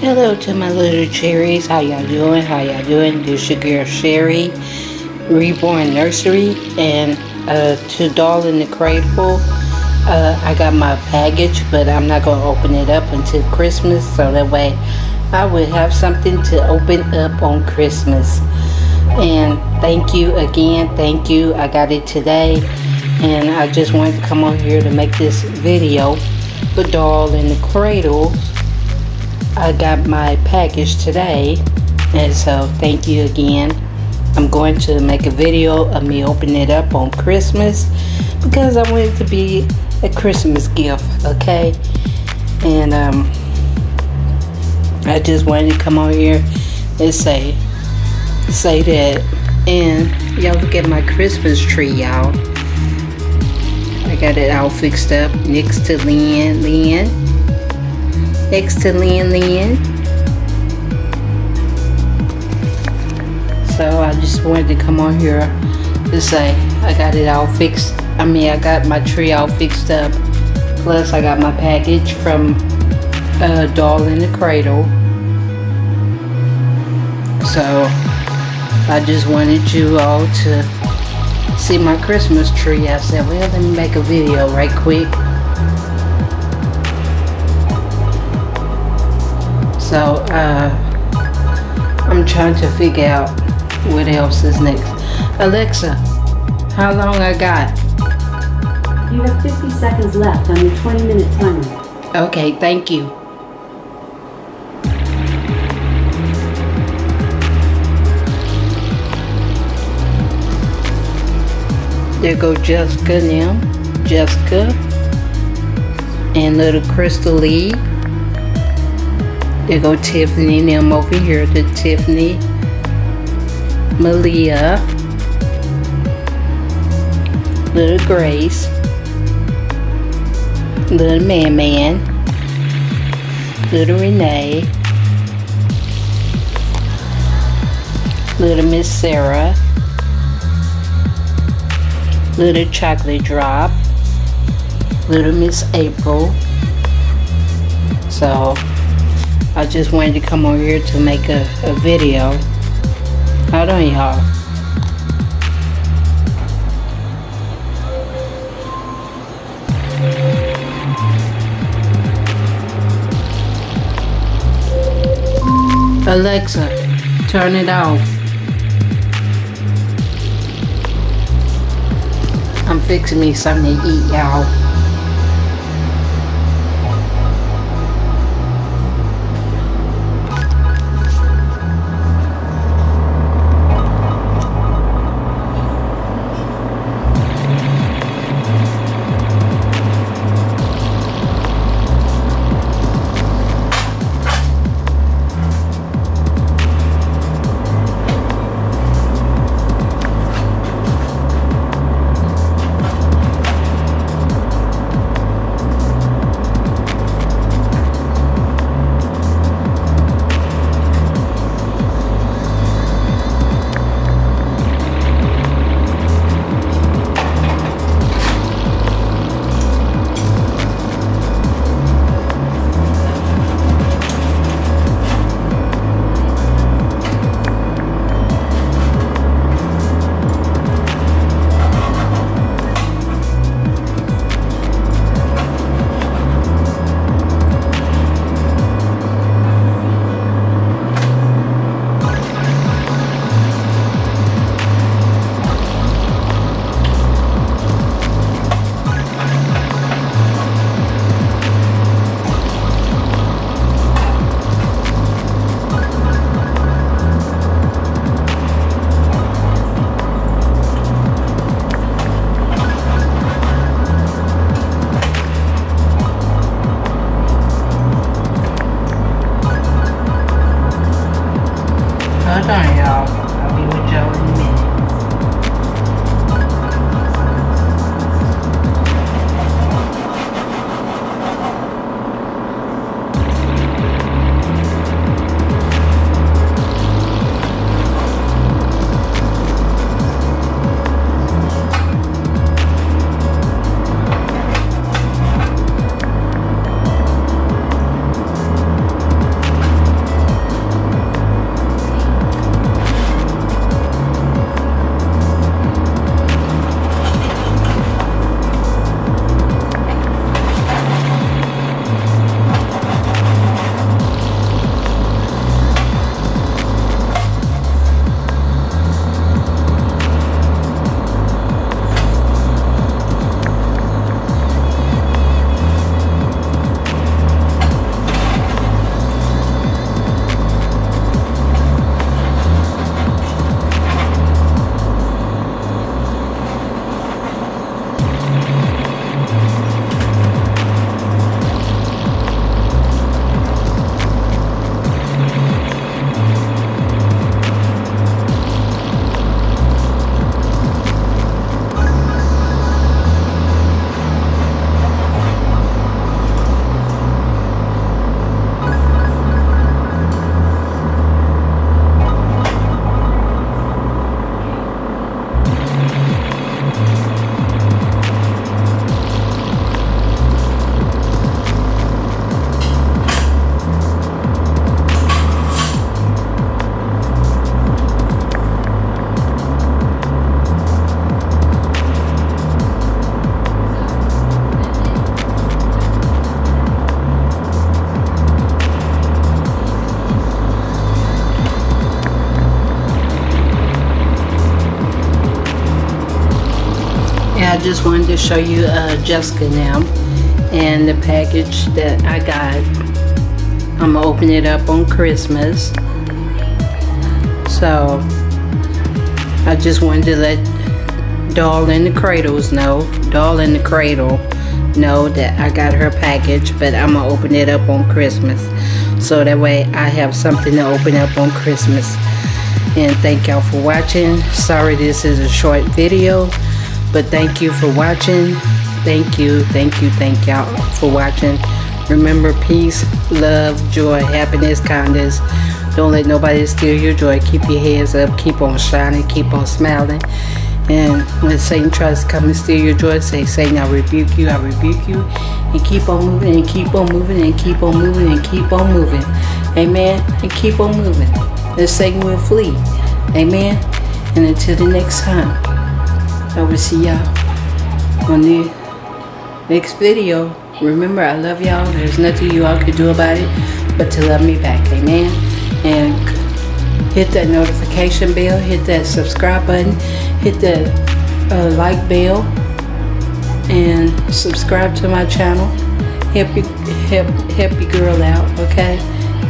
Hello to my little cherries. How y'all doing? How y'all doing? This your girl Sherry, Reborn Nursery, and uh, to Doll in the Cradle. Uh, I got my package, but I'm not gonna open it up until Christmas, so that way I would have something to open up on Christmas. And thank you again. Thank you. I got it today, and I just wanted to come on here to make this video for Doll in the Cradle I got my package today and so thank you again. I'm going to make a video of me opening it up on Christmas because I want it to be a Christmas gift okay? And um, I just wanted to come on here and say say that. And y'all look at my Christmas tree y'all. I got it all fixed up next to Lynn Lynn next to Lin Lin. So I just wanted to come on here to say I got it all fixed. I mean, I got my tree all fixed up. Plus, I got my package from uh, Doll in the Cradle. So, I just wanted you all to see my Christmas tree. I said, well, let me make a video right quick. So, uh, I'm trying to figure out what else is next. Alexa, how long I got? You have 50 seconds left on your 20 minute timer. Okay, thank you. There go Jessica now. Jessica. And little Crystal Lee. There go Tiffany. And them over here to Tiffany, Malia, little Grace, little Man Man, little Renee, little Miss Sarah, little Chocolate Drop, little Miss April. So I just wanted to come over here to make a, a video. Hold on, y'all. Alexa, turn it off. I'm fixing me something to eat, y'all. how, how he I just wanted to show you uh, Jessica now and the package that I got. I'm gonna open it up on Christmas. So I just wanted to let Doll in the Cradles know, Doll in the Cradle know that I got her package, but I'm gonna open it up on Christmas. So that way I have something to open up on Christmas. And thank y'all for watching. Sorry this is a short video, but thank you for watching. Thank you, thank you, thank y'all for watching. Remember peace, love, joy, happiness, kindness. Don't let nobody steal your joy. Keep your heads up, keep on shining, keep on smiling. And when Satan tries to come and steal your joy, say, Satan, I rebuke you, I rebuke you. And keep on moving and keep on moving and keep on moving and keep on moving. Amen. And keep on moving. And Satan will flee. Amen. And until the next time, I will see y'all on the next video. Remember, I love y'all. There's nothing you all can do about it but to love me back. Amen. And hit that notification bell, hit that subscribe button, hit that uh, like bell, and subscribe to my channel. Help you, help, help your girl out, okay?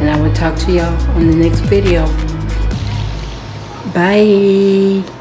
And I will talk to y'all on the next video. Bye.